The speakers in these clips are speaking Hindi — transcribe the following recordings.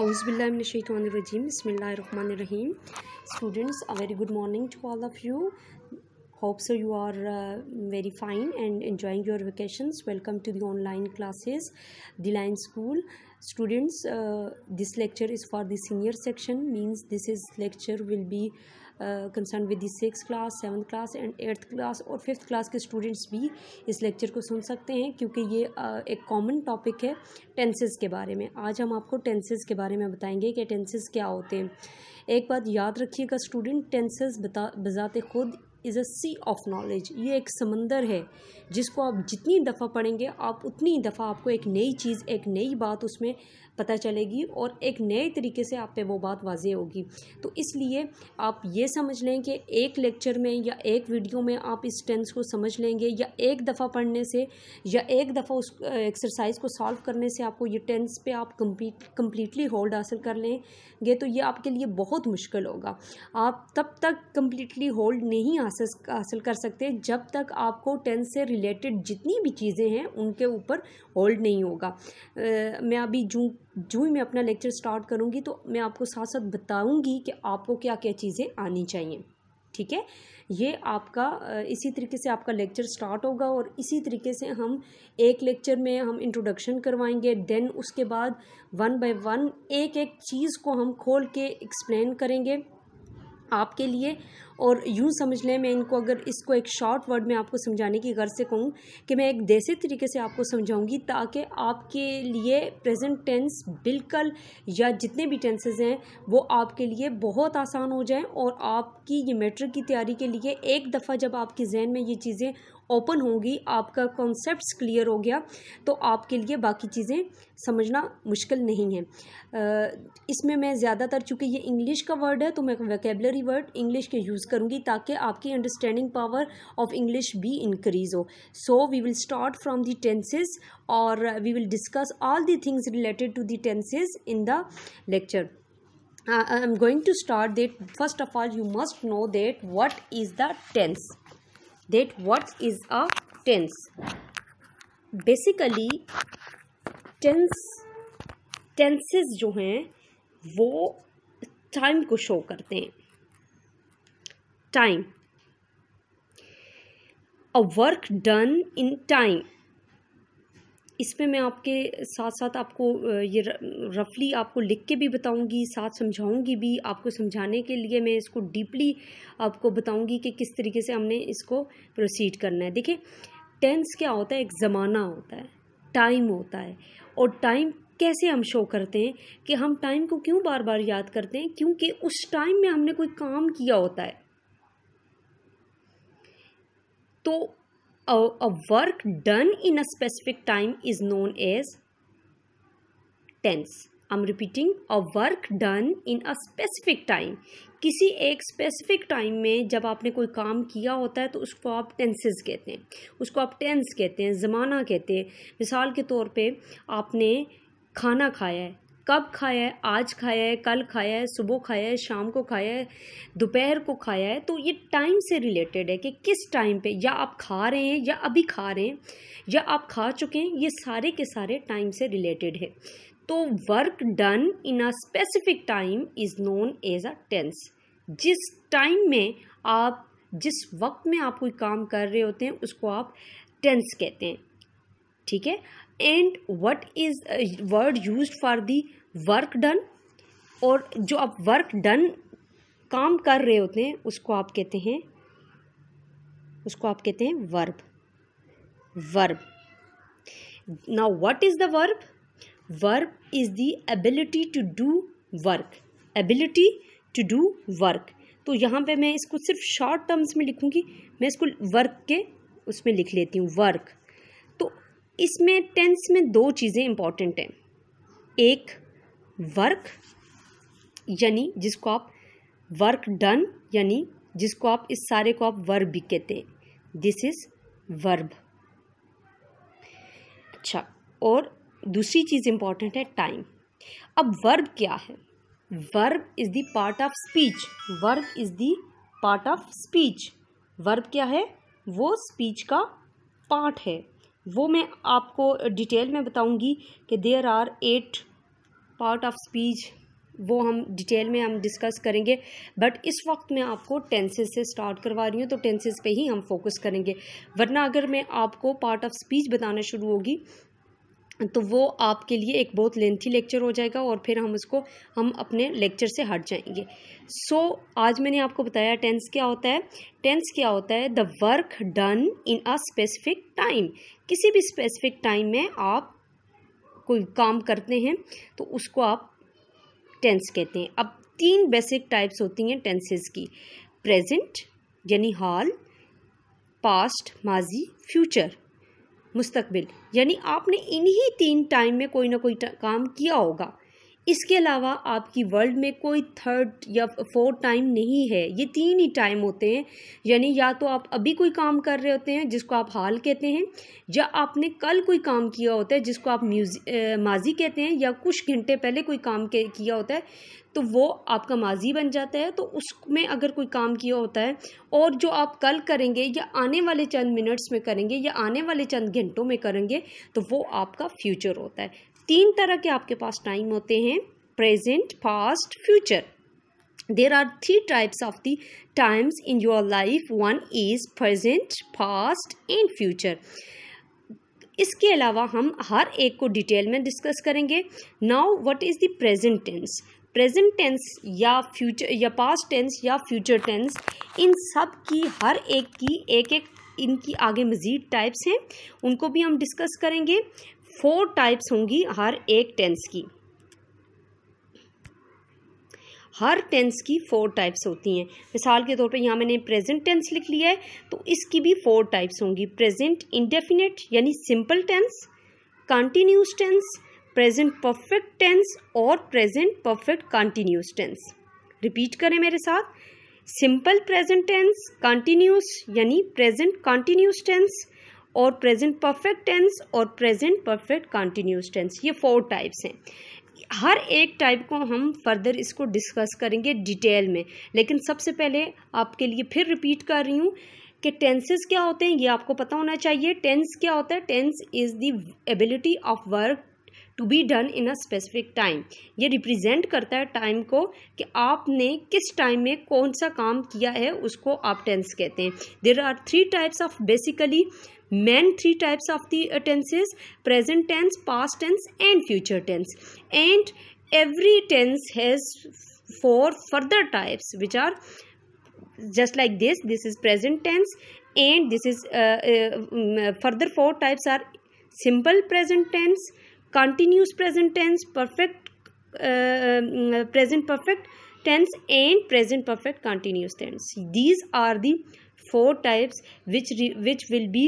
Auzubillahiminashaitanirrajim. Bismillahirrahmanirrahim. Students, a very good morning to all of you. Hope so you are uh, very fine and enjoying your vacations. Welcome to the online classes, the Line School. Students, uh, this lecture is for the senior section. Means this is lecture will be concerned with the six class seventh class and eighth class और फिफ्थ क्लास के स्टूडेंट्स भी इस लेक्चर को सुन सकते हैं क्योंकि ये uh, एक कॉमन टॉपिक है टेंसेस के बारे में। आज हम आपको टेंसेस के बारे में बताएँगे कि टेंसेस क्या होते हैं। एक बात याद रखिएगा स्टूडेंट टेंसेस बता बजाते खुद is a sea of knowledge ये एक समंदर है जिसको आप जितनी दफ़ा पढ़ेंगे आप उतनी दफ़ा आपको एक नई चीज़ एक नई बात उसमें पता चलेगी और एक नए तरीके से आप पे वो बात वाजे होगी। तो इसलिए आप ये समझ लें कि एक लेक्चर में या एक वीडियो में आप इस टेंस को समझ लेंगे या एक दफ़ा पढ़ने से या एक दफ़ा उस एक्सरसाइज को सॉल्व करने से आपको ये टेंस पे आप कंप्लीट कम्प्लीटली होल्ड हासिल कर लेंगे तो ये आपके लिए बहुत मुश्किल होगा। आप तब तक कम्प्लीटली होल्ड नहीं हासिल हासिल कर सकते जब तक आपको टेंस से रिलेटेड जितनी भी चीज़ें हैं उनके ऊपर होल्ड नहीं होगा। आ, मैं अभी जूँ जो ही मैं अपना लेक्चर स्टार्ट करूँगी तो मैं आपको साथ साथ बताऊँगी कि आपको क्या क्या चीज़ें आनी चाहिए। ठीक है? ये आपका इसी तरीके से आपका लेक्चर स्टार्ट होगा और इसी तरीके से हम एक लेक्चर में हम इंट्रोडक्शन करवाएँगे देन उसके बाद वन बाय वन एक एक चीज़ को हम खोल के एक्सप्लेन करेंगे। आपके लिए और यूँ समझ लें, मैं इनको अगर इसको एक शॉर्ट वर्ड में आपको समझाने की गर्ज से कहूँ कि मैं एक देसी तरीके से आपको समझाऊँगी ताकि आपके लिए प्रेजेंट टेंस बिल्कुल या जितने भी टेंसेज हैं, वो आपके लिए बहुत आसान हो जाएँ और आपकी ये मेट्रिक की तैयारी के लिए एक दफ़ा जब आपके जहन में ये चीज़ें ओपन होगी, आपका कॉन्सेप्ट क्लियर हो गया तो आपके लिए बाकी चीज़ें समझना मुश्किल नहीं है। इसमें मैं ज़्यादातर, चूँकि ये इंग्लिश का वर्ड है तो मैं वैकेबलरी वर्ड इंग्लिश के यूज़ करूँगी ताकि आपकी अंडरस्टैंडिंग पावर ऑफ़ इंग्लिश भी इंक्रीज़ हो। So we will start from the tenses और we will discuss all the things related to the tenses in the lecture I am going to start that. First of all, you must know that what is the tense. That what is a tense basically tense tenses जो हैं वो टाइम को शो करते हैं time a work done in time इसमें मैं आपके साथ साथ आपको ये रफली आपको लिख के भी बताऊँगी, साथ समझाऊँगी भी आपको समझाने के लिए मैं इसको डीपली आपको बताऊँगी कि किस तरीके से हमने इसको प्रोसीड करना है। देखिए, टेंस क्या होता है? एक ज़माना होता है, टाइम होता है, और टाइम कैसे हम शो करते हैं कि हम टाइम को क्यों बार बार याद करते हैं? क्योंकि उस टाइम में हमने कोई काम किया होता है। तो a, a work done in a specific time is known as tense i'm repeating a work done in a specific time किसी एक स्पेसिफिक टाइम में जब आपने कोई काम किया होता है तो उसको आप टेंसेस कहते हैं उसको आप टेंस कहते हैं ज़माना कहते हैं मिसाल के तौर पे आपने खाना खाया है कब खाया है, आज खाया है, कल खाया है, सुबह खाया है, शाम को खाया है, दोपहर को खाया है तो ये टाइम से रिलेटेड है कि किस टाइम पे या आप खा रहे हैं या अभी खा रहे हैं, या आप खा चुके हैं, ये सारे के सारे टाइम से रिलेटेड है। तो work done in a specific time is known as a tense जिस टाइम में आप, जिस वक्त में आप कोई काम कर रहे होते हैं, उसको आप टेंस कहते हैं। ठीक है? And what is word use for the work done और जो आप वर्क डन काम कर रहे होते हैं, उसको आप कहते हैं, उसको आप कहते हैं verb verb now what is the verb verb is the ability to do work ability to do work तो यहाँ पे मैं इसको सिर्फ़ शॉर्ट टर्म्स में लिखूँगी। मैं इसको वर्क के उसमें लिख लेती हूँ वर्क इसमें टेंस में दो चीज़ें इंपॉर्टेंट हैं। एक वर्क यानी जिसको आप वर्क डन यानी जिसको आप इस सारे को आप वर्ब भी कहते हैं। दिस इज़ वर्ब अच्छा और दूसरी चीज़ इंपॉर्टेंट है टाइम अब वर्ब क्या है? Verb is the part of speech verb is the part of speech verb क्या है? वो स्पीच का पार्ट है। वो मैं आपको डिटेल में बताऊँगी कि there are eight part of speech वो हम डिटेल में हम डिस्कस करेंगे। बट इस वक्त मैं आपको टेंसेस से स्टार्ट करवा रही हूँ तो टेंसेस पे ही हम फोकस करेंगे। वरना अगर मैं आपको पार्ट ऑफ़ स्पीच बताना शुरू होगी तो वो आपके लिए एक बहुत लेंथी लेक्चर हो जाएगा और फिर हम उसको हम अपने लेक्चर से हट जाएँगे। सो so, आज मैंने आपको बताया टेंस क्या होता है। टेंस क्या होता है? The work done in a specific time किसी भी स्पेसिफिक टाइम में आप कोई काम करते हैं तो उसको आप टेंस कहते हैं। अब तीन बेसिक टाइप्स होती हैं टेंसेस की। प्रेजेंट यानी हाल पास्ट माजी फ्यूचर मुस्तकबिल। यानी आपने इन्हीं तीन टाइम में कोई ना कोई काम किया होगा। इसके अलावा आपकी वर्ल्ड में कोई थर्ड या फोर्थ टाइम नहीं है। ये तीन ही टाइम होते हैं। यानी या तो आप अभी कोई काम कर रहे होते हैं, जिसको आप हाल कहते हैं, या आपने कल कोई काम किया होता है, जिसको आप म्यूज़ि माजी कहते हैं, या कुछ घंटे पहले कोई काम किया होता है तो वो आपका माजी बन जाता है। तो उसमें अगर कोई काम किया होता है, और जो आप कल करेंगे, या आने वाले चंद मिनट्स में करेंगे, या आने वाले चंद घंटों में करेंगे तो वो आपका फ्यूचर होता है। तीन तरह के आपके पास टाइम होते हैं present past future there are three types of the times in your life one is present past and future इसके अलावा हम हर एक को डिटेल में डिस्कस करेंगे। Now what is the present tense present tense या फ्यूचर या पास्ट टेंस या फ्यूचर टेंस इन सब की हर एक की एक एक इनकी आगे मज़ीद टाइप्स हैं। उनको भी हम डिस्कस करेंगे। फोर टाइप्स होंगी हर एक टेंस की। हर टेंस की फोर टाइप्स होती हैं। मिसाल के तौर पे यहाँ मैंने प्रेजेंट टेंस लिख लिया है तो इसकी भी फोर टाइप्स होंगी। प्रेजेंट इंडेफिनेट यानी simple tense continuous tense present perfect tense और present perfect continuous tense repeat करें मेरे साथ। सिंपल प्रेजेंट टेंस कंटिन्यूस यानी प्रेजेंट कंटिन्यूस टेंस, और प्रेजेंट परफेक्ट टेंस, और प्रेजेंट परफेक्ट कंटिन्यूस टेंस। ये फोर टाइप्स हैं। हर एक टाइप को हम फर्दर इसको डिस्कस करेंगे डिटेल में। लेकिन सबसे पहले आपके लिए फिर रिपीट कर रही हूँ कि टेंसेस क्या होते हैं, ये आपको पता होना चाहिए। टेंस क्या होता है? Tense is the ability of work to be done in a specific time ये रिप्रेजेंट करता है टाइम को कि आपने किस टाइम में कौन सा काम किया है उसको आप टेंस कहते हैं। There are three types of basically main three types of the tenses present tense past tense and future tense and every tense has four further types which are this. This is present tense and this is uh, uh, further four types are simple present tense tense perfect uh, um, present perfect tense and present perfect continuous tense. These are the four types which which will be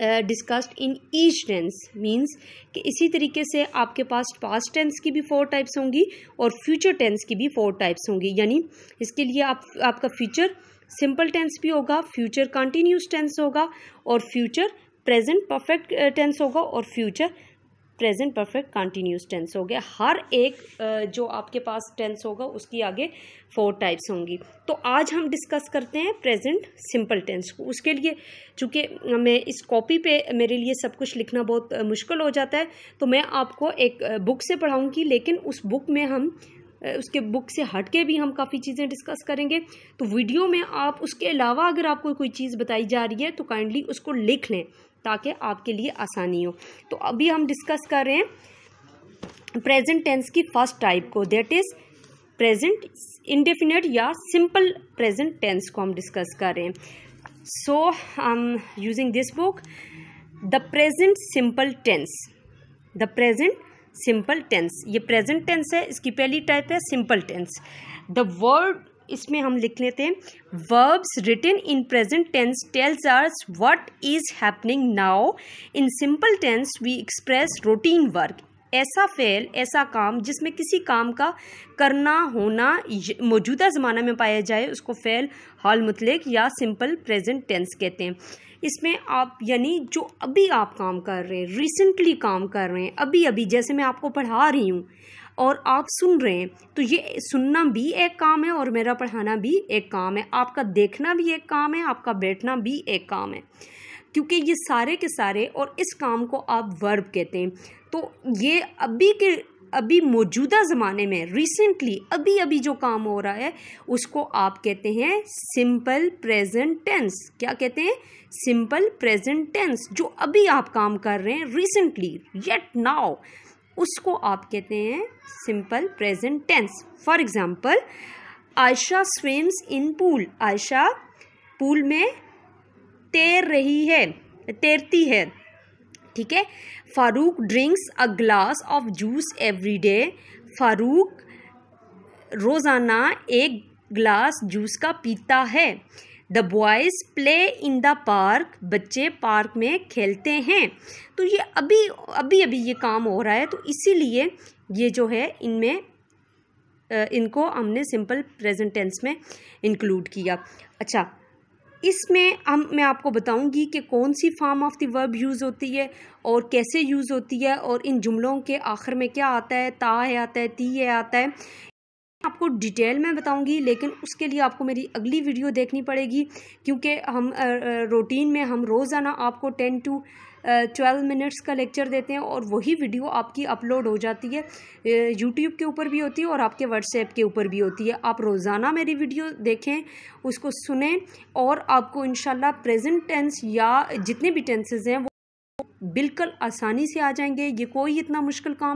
discussed in each tense means कि इसी तरीके से आपके पास पास्ट टेंस की भी फोर टाइप्स होंगी और फ्यूचर टेंस की भी फोर टाइप्स होंगी। यानी इसके लिए आप आपका फ्यूचर सिंपल टेंस भी होगा फ्यूचर कंटिन्यूस टेंस होगा और फ्यूचर प्रेजेंट परफेक्ट टेंस होगा और future present perfect continuous tense हो गया। हर एक जो आपके पास टेंस होगा, उसकी आगे फोर टाइप्स होंगी। तो आज हम डिस्कस करते हैं प्रेजेंट सिंपल टेंस को। उसके लिए, चूँकि मैं इस कॉपी पे मेरे लिए सब कुछ लिखना बहुत मुश्किल हो जाता है तो मैं आपको एक बुक से पढ़ाऊँगी, लेकिन उस बुक में हम उसके बुक से हट के भी हम काफ़ी चीज़ें डिस्कस करेंगे। तो वीडियो में आप, उसके अलावा अगर आपको कोई चीज़ बताई जा रही है तो काइंडली उसको लिख लें। ताकि आपके लिए आसानी हो। तो अभी हम डिस्कस कर रहे हैं प्रेजेंट टेंस की फ़र्स्ट टाइप को दैट इज़ प्रेजेंट इंडेफिनेट या सिंपल प्रेजेंट टेंस को हम डिस्कस कर रहे हैं। So am using this book the present simple tense the present simple tense ये प्रेजेंट टेंस है, इसकी पहली टाइप है सिंपल टेंस द वर्ड इसमें हम लिख लेते हैं verbs written in present tense tells us what is happening now in simple tense we express routine work ऐसा फेल ऐसा काम, जिसमें किसी काम का करना, होना मौजूदा ज़माना में पाया जाए, उसको फेल हाल मुतलक या सिंपल प्रेजेंट टेंस कहते हैं। इसमें आप, यानी जो अभी आप काम कर रहे हैं रिसेंटली काम कर रहे हैं अभी अभी जैसे मैं आपको पढ़ा रही हूँ और आप सुन रहे हैं तो ये सुनना भी एक काम है और मेरा पढ़ाना भी एक काम है। आपका देखना भी एक काम है, आपका बैठना भी एक काम है। क्योंकि ये सारे के सारे और इस काम को आप वर्ब कहते हैं। तो ये अभी के, अभी मौजूदा ज़माने में रिसेंटली अभी अभी जो काम हो रहा है, उसको आप कहते हैं सिंपल प्रेजेंट टेंस क्या कहते हैं? सिंपल प्रेजेंट टेंस जो अभी आप काम कर रहे हैं रिसेंटली येट नाउ उसको आप कहते हैं simple present tense for example Ayesha swims in pool Ayesha pool में तैर रही है, तैरती है, ठीक है? Farooq drinks a glass of juice every day Farooq रोज़ाना एक ग्लास जूस का पीता है। The boys play in the park बच्चे पार्क में खेलते हैं। तो ये अभी अभी अभी ये काम हो रहा है। तो इसीलिए ये जो है, इनमें इनको हमने सिंपल प्रेजेंट टेंस में इंक्लूड किया। अच्छा इसमें हम, मैं आपको बताऊँगी कि कौन सी form of the verb use होती है और कैसे यूज़ होती है और इन जुमलों के आखिर में क्या आता है? ता है आता है, ती है आता है। आपको डिटेल में बताऊँगी, लेकिन उसके लिए आपको मेरी अगली वीडियो देखनी पड़ेगी, क्योंकि हम रूटीन में हम रोज़ाना आपको टेन टू ट्वेल्व मिनट्स का लेक्चर देते हैं और वही वीडियो आपकी अपलोड हो जाती है। यूट्यूब के ऊपर भी होती है और आपके व्हाट्सएप के ऊपर भी होती है। आप रोज़ाना मेरी वीडियो देखें, उसको सुने और आपको इन प्रेजेंट टेंस या जितने भी टेंसेज हैं, वो बिल्कुल आसानी से आ जाएँगे। ये कोई इतना मुश्किल काम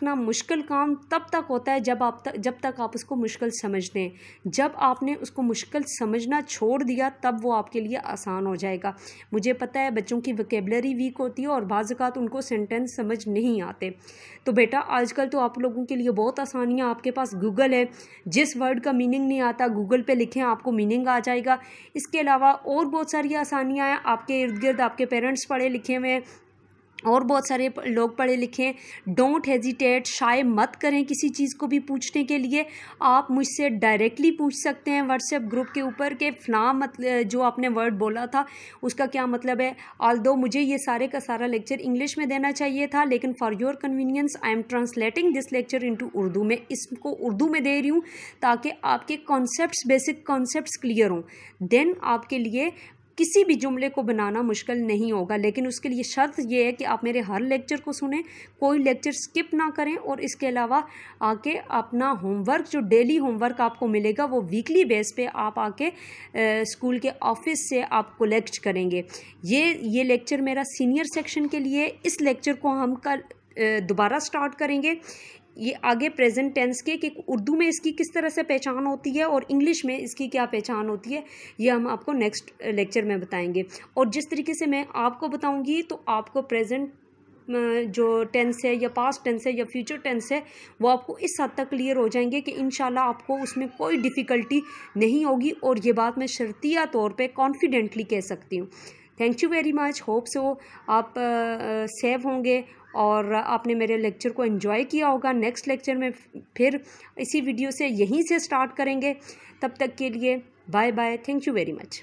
रखना मुश्किल काम तब तक होता है जब आप तक जब तक आप उसको मुश्किल समझते हैं जब आपने उसको मुश्किल समझना छोड़ दिया, तब वो आपके लिए आसान हो जाएगा। मुझे पता है बच्चों की वकेबलरी वीक होती है और बाज़ात उनको सेंटेंस समझ नहीं आते। तो बेटा, आजकल तो आप लोगों के लिए बहुत आसानियाँ आपके पास गूगल है। जिस वर्ड का मीनिंग नहीं आता गूगल पे लिखें, आपको मीनिंग आ जाएगा। इसके अलावा और बहुत सारी आसानियाँ हैं। आपके इर्द गिर्द आपके पेरेंट्स पढ़े लिखे हुए हैं। और बहुत सारे लोग पढ़े लिखे डोंट हेजिटेट शाये मत करें किसी चीज़ को भी पूछने के लिए। आप मुझसे डायरेक्टली पूछ सकते हैं व्हाट्सएप ग्रुप के ऊपर के फ़लाँ मतलब जो आपने वर्ड बोला था, उसका क्या मतलब है? ऑल दो मुझे ये सारे का सारा लेक्चर इंग्लिश में देना चाहिए था, लेकिन for your convenience I am translating this lecture into Urdu में। इसको उर्दू में दे रही हूँ ताकि आपके कॉन्सेप्ट बेसिक कॉन्सेप्ट क्लियर हों। देन आपके लिए किसी भी जुमले को बनाना मुश्किल नहीं होगा, लेकिन उसके लिए शर्त ये है कि आप मेरे हर लेक्चर को सुने, कोई लेक्चर स्किप ना करें और इसके अलावा आके अपना होमवर्क, जो डेली होमवर्क आपको मिलेगा, वो वीकली बेस पे आप आके स्कूल के ऑफ़िस से आप कलेक्ट करेंगे। ये ये लेक्चर मेरा सीनियर सेक्शन के लिए, इस लेक्चर को हम कल दोबारा स्टार्ट करेंगे। ये आगे प्रेजेंट टेंस के कि उर्दू में इसकी किस तरह से पहचान होती है और इंग्लिश में इसकी क्या पहचान होती है, ये हम आपको नेक्स्ट लेक्चर में बताएँगे। और जिस तरीके से मैं आपको बताऊँगी तो आपको प्रेजेंट जो टेंस है या पास्ट टेंस है या फ्यूचर टेंस है, वो आपको इस हद तक क्लियर हो जाएँगे कि इन आपको उसमें कोई डिफ़िकल्टी नहीं होगी और ये बात मैं शर्तिया तौर पे कॉन्फिडेंटली कह सकती हूँ। Thank you very much hope so आप सेव होंगे और आपने मेरे लेक्चर को इन्जॉय किया होगा। नेक्स्ट लेक्चर में फिर इसी वीडियो से यहीं से स्टार्ट करेंगे। तब तक के लिए bye bye thank you very much